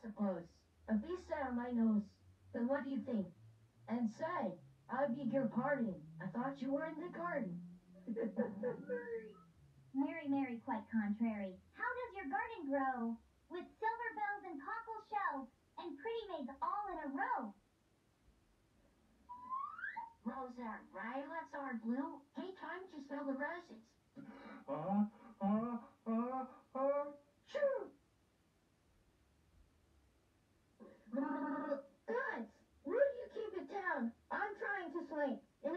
suppose. A bee sat on my nose. Then what do you think? And say, I beg your pardon. I thought you were in the garden. Mary, Mary, quite contrary. How does your garden grow? With silver bells and cockle shells and pretty maids all in a row. Roses are violets are blue. Take time to smell the roses. Ah, ah, Oi,